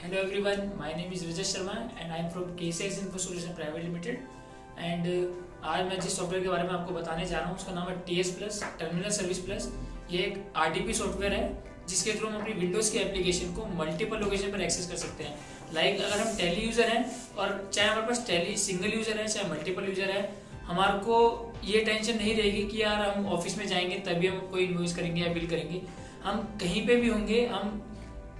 Hello everyone, my name is Vijay Sharma and I am from KCS Info Solution Private Limited. And आज मैं जिस software के बारे में आपको बताने जा रहा हूँ उसका नाम है T S plus terminal service plus ये एक आर टी पी सॉफ्टवेयर है जिसके थ्रू हम अपनी विंडोज़ की एप्लीकेशन को मल्टीपल लोकेशन पर एक्सेस कर सकते हैं. लाइक like, अगर हम टेली यूज़र हैं और चाहे हमारे पास टेली सिंगल यूज़र है चाहे मल्टीपल यूज़र है हमारे को ये टेंशन नहीं रहेगी कि यार हम ऑफ़िस में जाएँगे तभी हम कोई इन्वॉइस करेंगे या बिल करेंगे. हम कहीं पे भी होंगे हम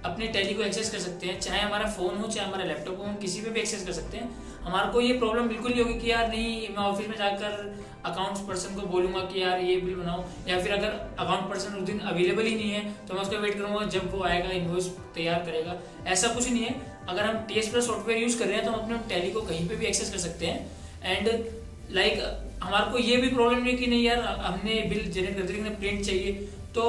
अपने टैली को एक्सेस कर सकते हैं, चाहे हमारा फ़ोन हो, चाहे हमारा लैपटॉप हो, हम किसी पे भी एक्सेस कर सकते हैं। हमारे को ये प्रॉब्लम बिल्कुल नहीं होगी कि यार, नहीं, मैं ऑफ़िस में जाकर अकाउंट्स पर्सन को बोलूँगा कि यार, ये बिल बनाओ, या फिर अगर अकाउंट पर्सन उस दिन अवेलेबल ही नहीं है तो मैं उसका वेट करूँगा जब वो आएगा इन्वॉइस तैयार करेगा। ऐसा कुछ नहीं है। अगर हम टी एस सॉफ्टवेयर यूज़ कर रहे हैं तो हम अपने टैली को कहीं पर भी एक्सेस कर सकते हैं। एंड लाइक हमारे को ये भी प्रॉब्लम नहीं कि नहीं यार, हमने बिल जनरेट कर दिया प्रिंट चाहिए। तो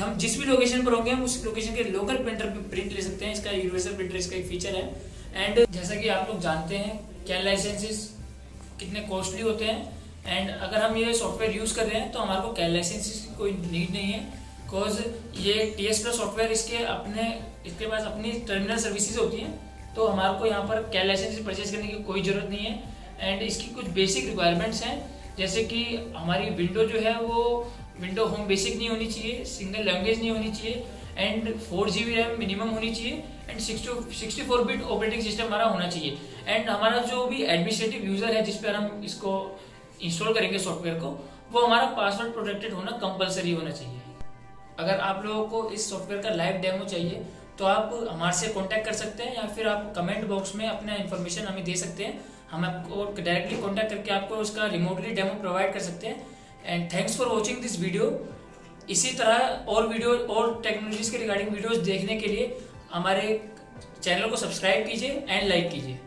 हम जिस भी लोकेशन पर होंगे, हम उस लोकेशन के लोकल प्रिंटर पे प्रिंट ले सकते हैं। इसका यूनिवर्सल प्रिंटर इसका एक फीचर है। एंड जैसा कि आप लोग जानते हैं क्या लाइसेंसेस कितने कॉस्टली होते हैं। एंड अगर हम ये सॉफ्टवेयर यूज़ कर रहे हैं तो हमारे को कैल लाइसेंसेस की कोई नीड नहीं है। बिकॉज़ ये टी एस प्लस सॉफ्टवेयर इसके अपने, इसके पास अपनी टर्मिनल सर्विसेज़ होती हैं। तो हमारे को यहाँ पर कैल लाइसेंस परचेज करने की कोई ज़रूरत नहीं है। एंड इसकी कुछ बेसिक रिक्वायरमेंट्स हैं, जैसे कि हमारी विंडो जो है वो विंडो होम बेसिक नहीं होनी चाहिए सिंगल लैंग्वेज नहीं होनी चाहिए and four G B RAM minimum होनी चाहिए and sixty four bit operating system हमारा होना चाहिए। एंड हमारा जो भी एडमिनिस्ट्रेटिव यूज़र है, जिस पर हम इसको इंस्टॉल करेंगे सॉफ्टवेयर को, वो हमारा पासवर्ड प्रोटेक्टेड होना कंपलसरी होना चाहिए। अगर आप लोगों को इस सॉफ्टवेयर का लाइव डेमो चाहिए तो आप हमारे से कांटेक्ट कर सकते हैं, या फिर आप कमेंट बॉक्स में अपना इन्फॉर्मेशन हमें दे सकते हैं। हम आपको डायरेक्टली कॉन्टैक्ट करके आपको उसका रिमोटली डेमो प्रोवाइड कर सकते हैं। And thanks for watching this video इसी तरह और वीडियो और टेक्नोलॉजीज़ के रिगार्डिंग वीडियोज़ देखने के लिए हमारे चैनल को सब्सक्राइब कीजिए एंड लाइक कीजिए।